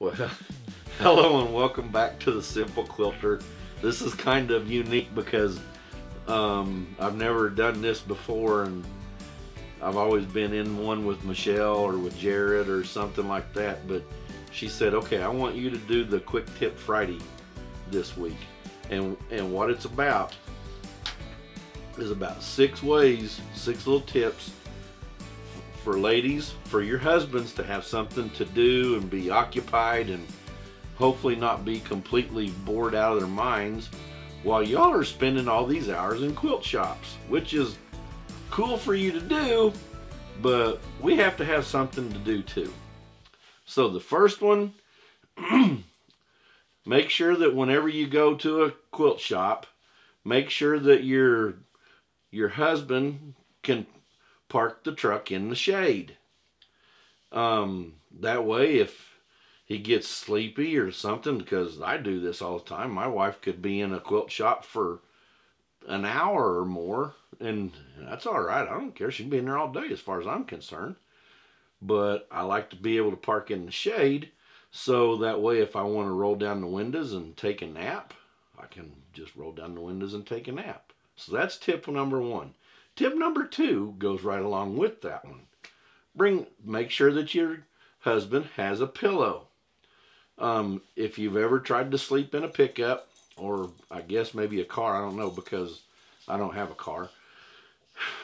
Well, hello and welcome back to the Simple Quilter. This is kind of unique because um, I've never done this before and I've always been in one with Michelle or with Jared or something like that. But she said, okay, I want you to do the Quick Tip Friday this week. And, and what it's about is about six ways, six little tips for ladies, for your husbands to have something to do and be occupied and hopefully not be completely bored out of their minds while y'all are spending all these hours in quilt shops, which is cool for you to do, but we have to have something to do too. So the first one, make sure that whenever you go to a quilt shop, make sure that your your husband can park the truck in the shade. Um, that way, if he gets sleepy or something, because I do this all the time, my wife could be in a quilt shop for an hour or more, and that's all right. I don't care. She can be in there all day as far as I'm concerned. But I like to be able to park in the shade so that way if I want to roll down the windows and take a nap, I can just roll down the windows and take a nap. So that's tip number one. Tip number two goes right along with that one. Bring, make sure that your husband has a pillow. Um, if you've ever tried to sleep in a pickup, or I guess maybe a car, I don't know because I don't have a car.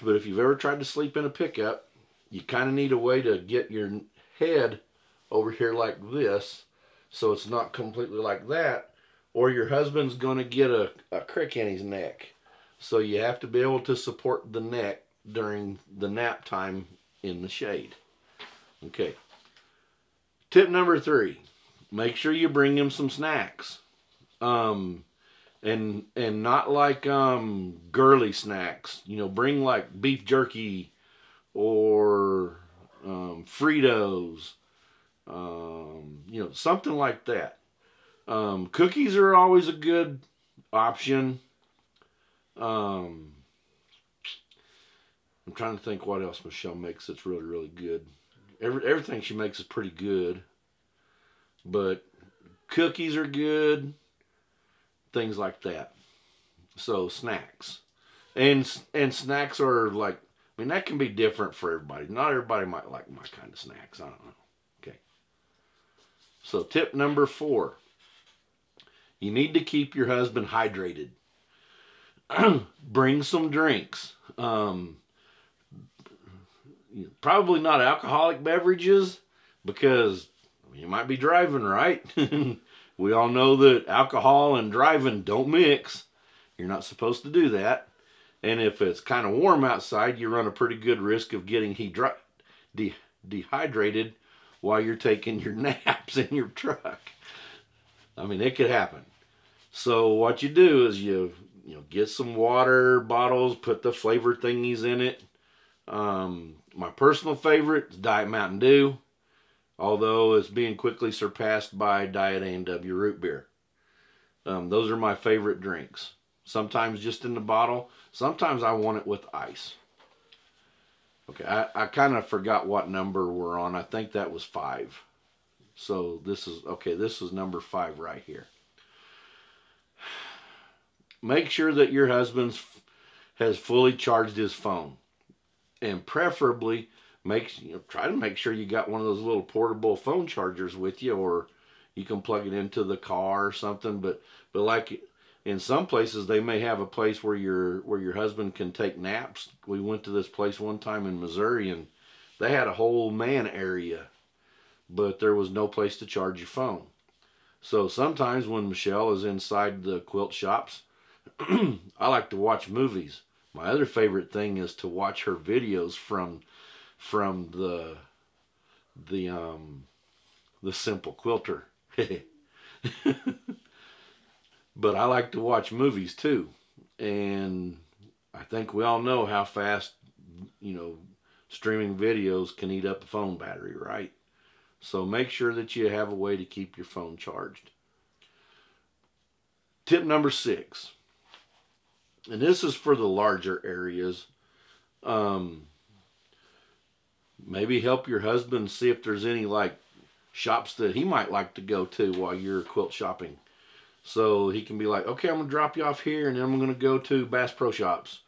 But if you've ever tried to sleep in a pickup, you kind of need a way to get your head over here like this so it's not completely like that or your husband's going to get a, a crick in his neck. So you have to be able to support the neck during the nap time in the shade. Okay. Tip number three, make sure you bring him some snacks. Um, and and not like um girly snacks. You know, bring like beef jerky or um, Fritos, um, you know, something like that. Um, cookies are always a good option. Um, I'm trying to think what else Michelle makes that's really, really good. Every, everything she makes is pretty good. But cookies are good. Things like that. So snacks. And and snacks are like I mean that can be different for everybody. Not everybody might like my kind of snacks. I don't know. Okay. So tip number 4. You need to keep your husband hydrated. Bring some drinks. Um, probably not alcoholic beverages because you might be driving, right? we all know that alcohol and driving don't mix. You're not supposed to do that. And if it's kind of warm outside, you run a pretty good risk of getting de dehydrated while you're taking your naps in your truck. I mean, it could happen. So what you do is you you know get some water bottles, put the flavor thingies in it. Um, my personal favorite is Diet Mountain Dew, although it's being quickly surpassed by Diet A&W root beer. Um, those are my favorite drinks. Sometimes just in the bottle. Sometimes I want it with ice. Okay, I, I kind of forgot what number we're on. I think that was five. So this is, okay, this is number five right here. Make sure that your husband has fully charged his phone. And preferably, make you know, try to make sure you got one of those little portable phone chargers with you or you can plug it into the car or something. But, but like in some places they may have a place where your where your husband can take naps. We went to this place one time in Missouri and they had a whole man area, but there was no place to charge your phone. So sometimes when Michelle is inside the quilt shops, I like to watch movies. My other favorite thing is to watch her videos from from the the um the simple quilter. But I like to watch movies too. And I think we all know how fast, you know, streaming videos can eat up a phone battery, right? So make sure that you have a way to keep your phone charged. Tip number six, and this is for the larger areas. Um, maybe help your husband see if there's any like shops that he might like to go to while you're quilt shopping. So he can be like, okay, I'm gonna drop you off here, and then I'm gonna go to Bass Pro Shops,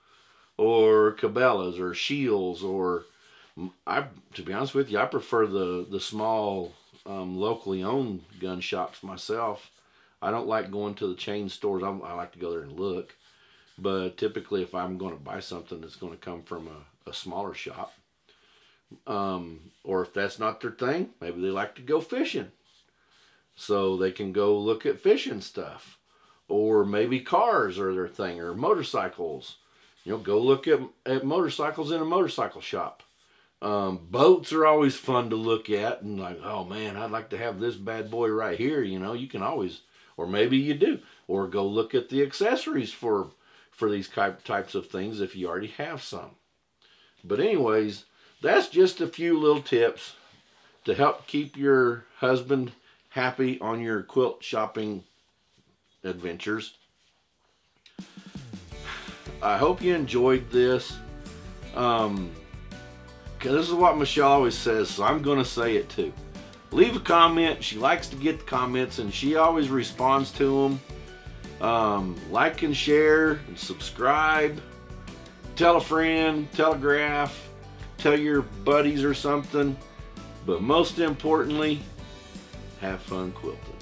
or Cabela's, or Scheels, or I. To be honest with you, I prefer the the small, um, locally owned gun shops myself. I don't like going to the chain stores. I, I like to go there and look. But typically, if I'm going to buy something, it's going to come from a, a smaller shop. Um, or if that's not their thing, maybe they like to go fishing. So they can go look at fishing stuff. Or maybe cars are their thing, or motorcycles. You know, go look at, at motorcycles in a motorcycle shop. Um, boats are always fun to look at and like, oh man, I'd like to have this bad boy right here. You know, you can always, or maybe you do, or go look at the accessories for for these types of things if you already have some. But anyways, that's just a few little tips to help keep your husband happy on your quilt shopping adventures. I hope you enjoyed this. Um, this is what Michelle always says, so I'm going to say it too. Leave a comment. She likes to get the comments, and she always responds to them. Um, like and share and subscribe. Tell a friend, telegraph, tell your buddies or something. But most importantly, have fun quilting.